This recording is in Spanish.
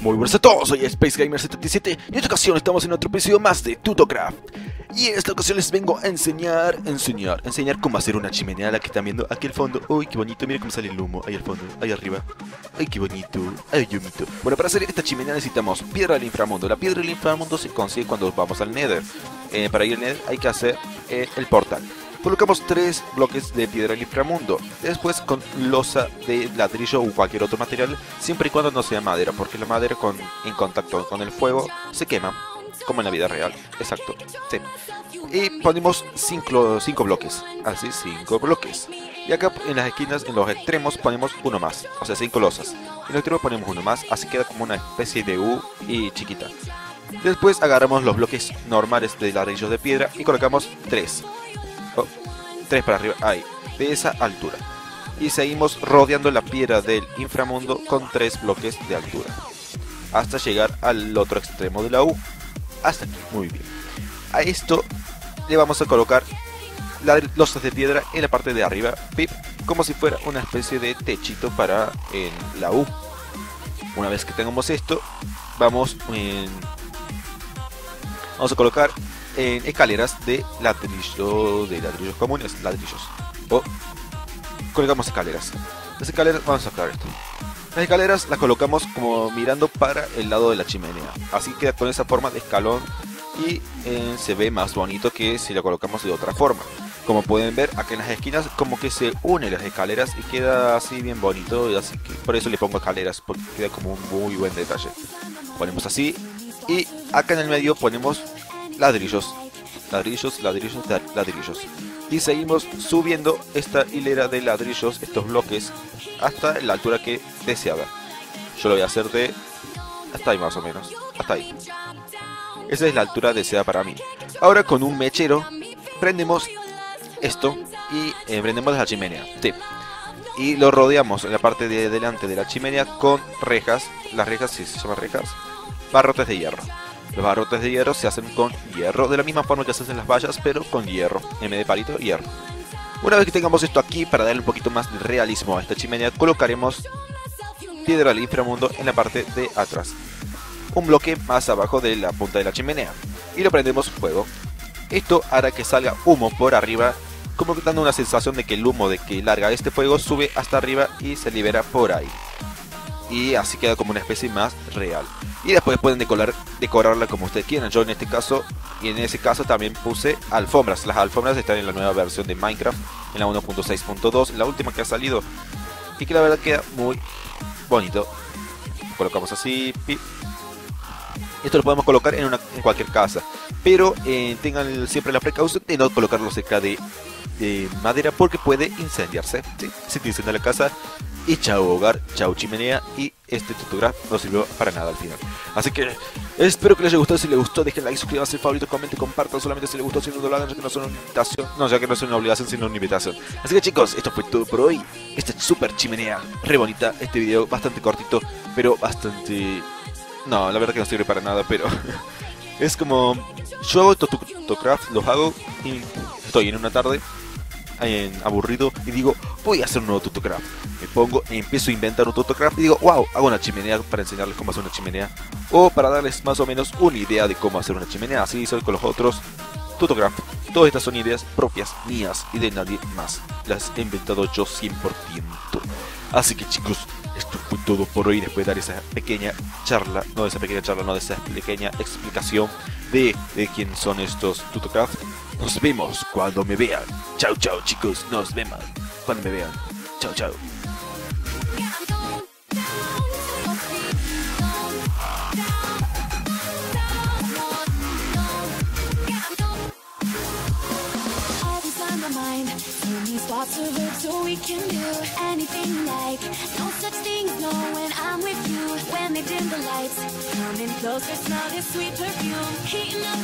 Muy buenas a todos, soy Space Gamer 77 y en esta ocasión estamos en otro episodio más de Tutocraft. Y en esta ocasión les vengo a enseñar, enseñar, enseñar cómo hacer una chimenea, la que están viendo aquí al fondo. Uy, qué bonito, miren cómo sale el humo, ahí al fondo, ahí arriba. Ay, qué bonito, ay, humito. Bueno, para hacer esta chimenea necesitamos piedra del inframundo. La piedra del inframundo se consigue cuando vamos al Nether. Eh, para ir al Nether hay que hacer eh, el portal. Colocamos tres bloques de piedra del inframundo. Después con losa de ladrillo o cualquier otro material, siempre y cuando no sea madera, porque la madera con, en contacto con el fuego se quema, como en la vida real. Exacto. Sí. Y ponemos cinco, cinco bloques. Así, cinco bloques. Y acá en las esquinas, en los extremos, ponemos uno más. O sea, cinco losas. En los extremos ponemos uno más. Así queda como una especie de U y chiquita. Después agarramos los bloques normales de ladrillos de piedra y colocamos tres. Oh, tres para arriba, ahí, de esa altura. Y seguimos rodeando la piedra del inframundo con tres bloques de altura. Hasta llegar al otro extremo de la U. Hasta aquí, muy bien. A esto le vamos a colocar las losas de piedra en la parte de arriba, como si fuera una especie de techito para en la U. Una vez que tengamos esto, vamos en... Vamos a colocar en escaleras de ladrillo, de ladrillos comunes, ladrillos. O colgamos escaleras. Las escaleras, vamos a sacar esto. Las escaleras las colocamos como mirando para el lado de la chimenea. Así queda con esa forma de escalón y eh, se ve más bonito que si la colocamos de otra forma. Como pueden ver, acá en las esquinas como que se unen las escaleras y queda así bien bonito. Y así que por eso le pongo escaleras, porque queda como un muy buen detalle. Ponemos así y acá en el medio ponemos ladrillos, ladrillos, ladrillos, ladrillos. Y seguimos subiendo esta hilera de ladrillos, estos bloques, hasta la altura que deseaba. Yo lo voy a hacer de hasta ahí más o menos, hasta ahí. Esa es la altura deseada para mí. Ahora con un mechero prendemos esto y eh, prendemos la chimenea. Sí. Y lo rodeamos en la parte de delante de la chimenea con rejas. Las rejas, si se llaman rejas, barrotes de hierro. Los barrotes de hierro se hacen con hierro, de la misma forma que se hacen las vallas, pero con hierro. Vez de palito, hierro. Una vez que tengamos esto aquí, para darle un poquito más de realismo a esta chimenea, colocaremos piedra del inframundo en la parte de atrás. Un bloque más abajo de la punta de la chimenea. Y lo prendemos fuego. Esto hará que salga humo por arriba, como dando una sensación de que el humo de que larga este fuego sube hasta arriba y se libera por ahí. Y así queda como una especie más real. Y después pueden decorar, decorarla como ustedes quieran. Yo en este caso, y en ese caso también puse alfombras. Las alfombras están en la nueva versión de Minecraft, en la 1.6.2, la última que ha salido. Y que la verdad queda muy bonito. Colocamos así. Esto lo podemos colocar en, una, cualquier casa. Pero eh, tengan siempre la precaución de no colocarlo cerca de, de madera porque puede incendiarse. Se te incendia la casa y chao hogar, chao chimenea y este tutorial no sirvió para nada al final. Así que espero que les haya gustado, si les gustó dejen like, suscríbanse, favorito, comenten, compartan. Solamente si les gustó, si no lo hagan ya que no son una invitación, no, ya que no es una obligación sino una invitación. Así que chicos, esto fue todo por hoy, esta super chimenea, re bonita, este video bastante cortito, pero bastante... No, la verdad que no sirve para nada, pero es como... Yo hago estos tutocraft, los hago y estoy en una tarde aburrido y digo, voy a hacer un nuevo tutocraft. Me pongo, empiezo a inventar un tutocraft y digo, wow, hago una chimenea para enseñarles cómo hacer una chimenea. O para darles más o menos una idea de cómo hacer una chimenea. Así soy con los otros tutocraft. Todas estas son ideas propias mías y de nadie más. Las he inventado yo 100%. Así que chicos, esto fue todo por hoy. Después de dar esa pequeña charla, no de esa pequeña charla, no de esa pequeña explicación de, de quién son estos tutocraft. Nos vemos cuando me vean. Chao, chao, chicos. Nos vemos cuando me vean. Chao, chao. Thoughts over so we can do anything like no such thing as no when I'm with you. When they dim the lights, coming closer, smell this sweet perfume, heating up